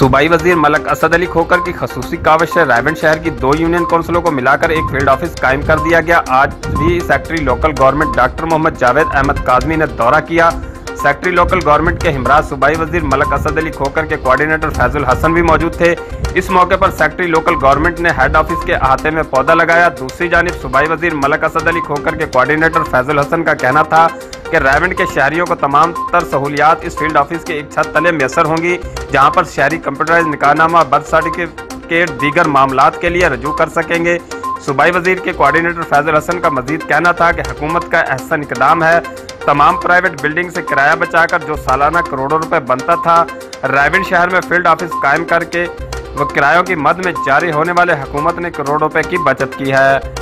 सूबाई वज़ीर मलक असद अली खोकर की खसूसी काविश से रायबंद शहर की दो यूनियन काउंसिलों को मिलाकर एक फ़ील्ड ऑफ़िस कायम कर दिया गया। आज भी secretary local government doctor Mohammad Javed Ahmad Kazmi ने दौरा किया। सेक्रेटरी लोकल गवर्नमेंट के हमराज सूबाई, वज़ीर मलक असद अली खोकर के कोऑर्डिनेटर फैजुल हसन भी मौजूद थे। इस मौके पर सेक्रेटरी लोकल गवर्नमेंट ने हेड ऑफ़िस के अहाते में पौधा लगाया। दूसरी जानब सूबाई, वज़ीर मलक असद अली खोकर के कोऑर्डिनेटर फैजुल हसन का कहना था कि रायवंड के शहरियों को तमाम तर सहूलियात इस फ़ील्ड ऑफ़िस के एक छत तले मैसर होंगी, जहाँ पर शहरी कंप्यूटराइज निकाहनामा बर्थ सर्टिफिकेट दीगर मामला के लिए रजू कर सकेंगे। सूबाई, वज़ीर के कोऑर्डिनेटर फैजल हसन का मजीद कहना था कि हुकूमत का एहसन इकदाम है। तमाम प्राइवेट बिल्डिंग से किराया बचाकर जो सालाना करोड़ों रुपए बनता था रायविंड शहर में फ़ील्ड ऑफ़िस कायम करके, वो किरायों की मद में जारी होने वाले हुकूमत ने करोड़ों रुपए की बचत की है।